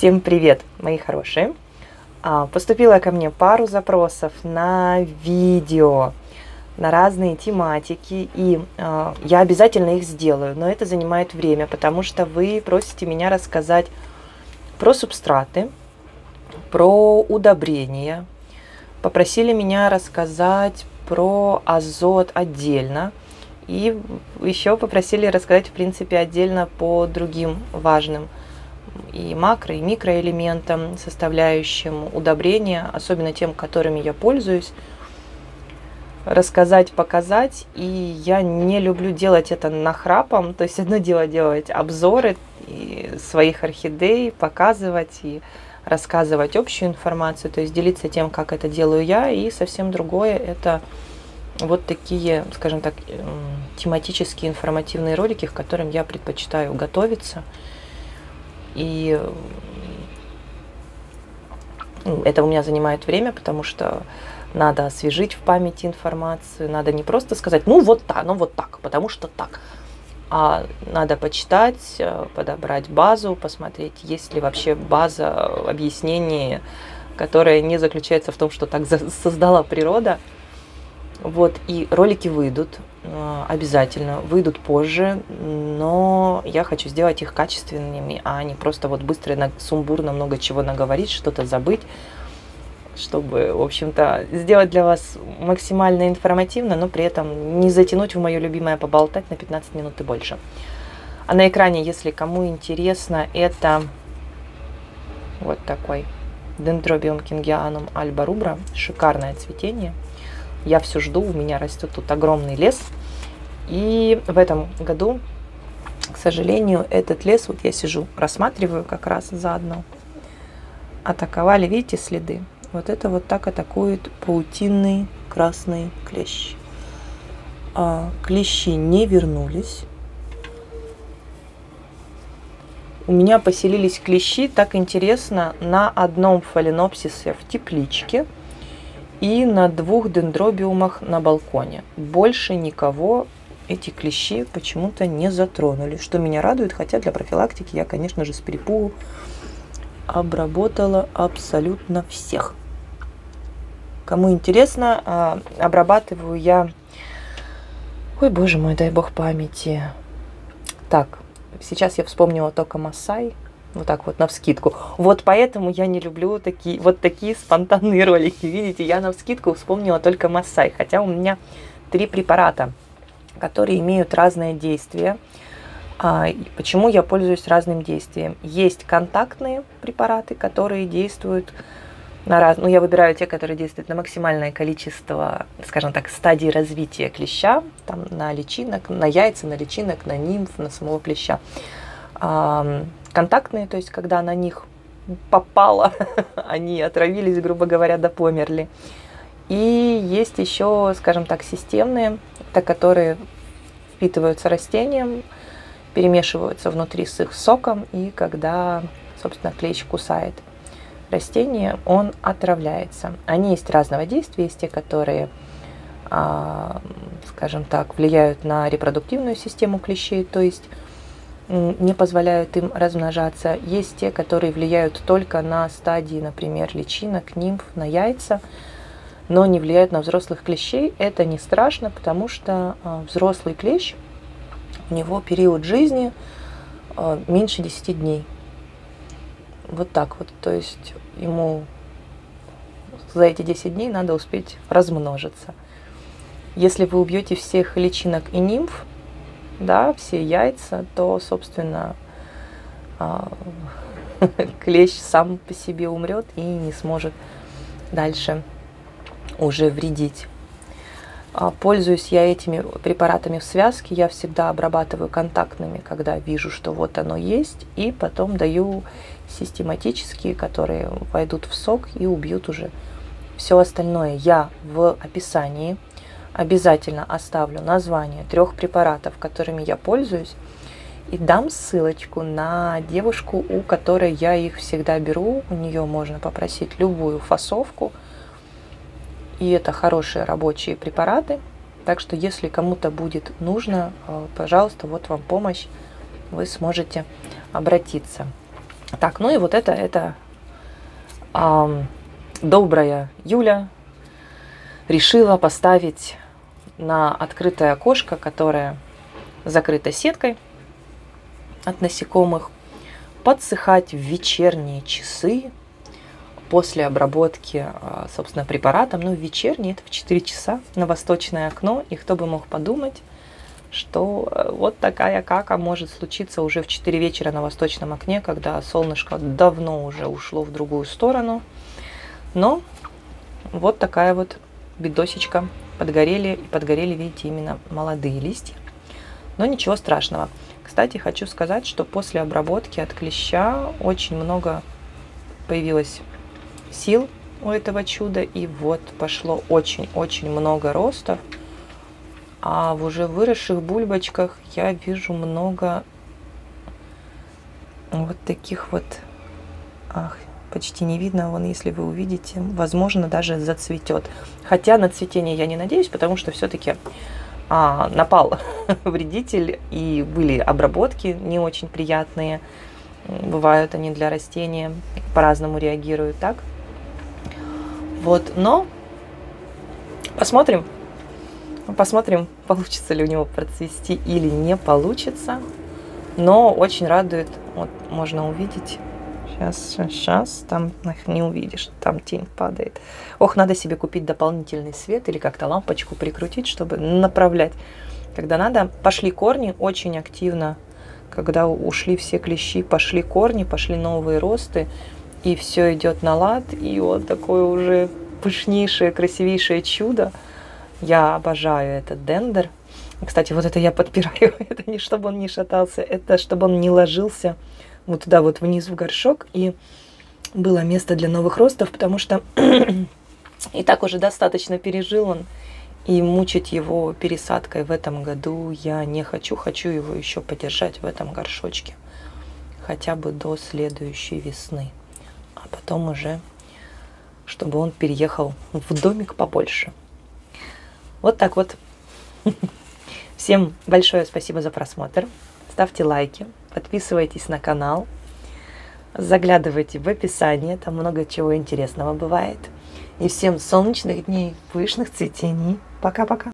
Всем привет, мои хорошие! А, поступило ко мне пару запросов на видео на разные тематики, и э, я обязательно их сделаю, но это занимает время, потому что вы просите меня рассказать про субстраты, про удобрения, попросили меня рассказать про азот отдельно, и еще попросили рассказать, в принципе, отдельно по другим важным и макро, и микроэлементам, составляющим удобрения, особенно тем, которыми я пользуюсь, рассказать, показать. И я не люблю делать это нахрапом. То есть одно дело делать обзоры своих орхидей, показывать и рассказывать общую информацию, то есть делиться тем, как это делаю я, и совсем другое это вот такие, скажем так, тематические информативные ролики, к которым я предпочитаю готовиться. И это у меня занимает время, потому что надо освежить в памяти информацию, надо не просто сказать, ну вот так, ну вот так, потому что так, а надо почитать, э, подобрать базу, посмотреть, есть ли вообще база объяснений, которая не заключается в том, что так создала природа. Вот, и ролики выйдут э, обязательно, выйдут позже, но я хочу сделать их качественными, а не просто вот быстро, сумбурно много чего наговорить, что-то забыть чтобы, в общем-то, сделать для вас максимально информативно, но при этом не затянуть в мое любимое поболтать на 15 минут и больше. А на экране, если кому интересно, это вот такой Dendrobium kingianum alba rubra. Шикарное цветение. Я все жду, у меня растет тут огромный лес. И в этом году, к сожалению, этот лес, вот я сижу, рассматриваю как раз заодно, атаковали, видите, следы? Вот это вот так атакует паутинный красный клещ. А клещи не вернулись. У меня поселились клещи, так интересно, на одном фаленопсисе в тепличке и на двух дендробиумах на балконе. Больше никого эти клещи почему-то не затронули, что меня радует, хотя для профилактики я, конечно же, с перепугу обработала абсолютно всех. Кому интересно, а, обрабатываю я... Ой, боже мой, дай бог памяти. Так, сейчас я вспомнила только Масай. Вот так вот, на вскидку. Вот поэтому я не люблю такие, вот такие спонтанные ролики. Видите, я на вскидку вспомнила только Масай. Хотя у меня три препарата, которые имеют разное действие. А, почему я пользуюсь разным действием? Есть контактные препараты, которые действуют на раз... ну, я выбираю те, которые действуют на максимальное количество, скажем так, стадий развития клеща, там, на личинок, на яйца, на личинок, на нимф, на самого клеща. Контактные, то есть когда на них попало, они отравились, грубо говоря, да померли. И есть еще, скажем так, системные, это которые впитываются растением, перемешиваются внутри с их соком, и когда, собственно, клещ кусает – растения, он отравляется. Они есть разного действия, есть те, которые, скажем так, влияют на репродуктивную систему клещей, то есть не позволяют им размножаться. Есть те, которые влияют только на стадии, например, личинок, нимф, на яйца, но не влияют на взрослых клещей. Это не страшно, потому что а, взрослый клещ, у него период жизни а, меньше 10 дней. Вот так вот. То есть ему за эти 10 дней надо успеть размножиться. Если вы убьете всех личинок и нимф, да, все яйца, то, собственно, а, клещ сам по себе умрет и не сможет дальше уже вредить. А, пользуюсь я этими препаратами в связке, я всегда обрабатываю контактными, когда вижу, что вот оно есть, и потом даю систематические, которые войдут в сок и убьют уже все остальное. Я в описании обязательно оставлю название трех препаратов, которыми я пользуюсь, и дам ссылочку на девушку, у которой я их всегда беру. У нее можно попросить любую фасовку – и это хорошие рабочие препараты. Так что если кому-то будет нужно, э, пожалуйста, вот вам помощь, вы сможете обратиться. Так, ну и вот это, это а, добрая Юля решила поставить на открытое окошко, которое закрыто сеткой от насекомых, подсыхать в вечерние часы после обработки, а, собственно, препаратом. Ну, вечерние, это в 4 часа на восточное окно. И кто бы мог подумать, что э, вот такая кака может случиться уже в 4 вечера на восточном окне, когда солнышко давно уже ушло в другую сторону. Но вот такая вот бедосечка. Подгорели, и подгорели, видите, именно молодые листья. Но ничего страшного. Кстати, хочу сказать, что после обработки от клеща очень много появилось сил у этого чуда. И вот пошло очень-очень много ростов. А в уже выросших бульбочках я вижу много вот таких вот, ах, почти не видно, вон, если вы увидите, возможно, даже зацветет. Хотя на цветение я не надеюсь, потому что все-таки а, напал вредитель, и были обработки не очень приятные. Бывают они для растения, по-разному реагируют, так? Вот, но посмотрим, посмотрим, получится ли у него процвести или не получится. Но очень радует, вот можно увидеть, Сейчас, сейчас, там их не увидишь, там тень падает. Ох, надо себе купить дополнительный свет или как-то лампочку прикрутить, чтобы направлять. Когда надо, пошли корни очень активно. Когда ушли все клещи, пошли корни, пошли новые росты, и все идет на лад, и вот такое уже пышнейшее, красивейшее чудо. Я обожаю этот дендер. Кстати, вот это я подпираю. это не чтобы он не шатался, это чтобы он не ложился вот туда вот вниз в горшок, и было место для новых ростов, потому что и так уже достаточно пережил он, и мучить его пересадкой в этом году я не хочу, хочу его еще подержать в этом горшочке, хотя бы до следующей весны, а потом уже, чтобы он переехал в домик побольше. Вот так вот. Всем большое спасибо за просмотр. Ставьте лайки, подписывайтесь на канал, заглядывайте в описание, там много чего интересного бывает. И всем солнечных дней, пышных цветений. Пока-пока.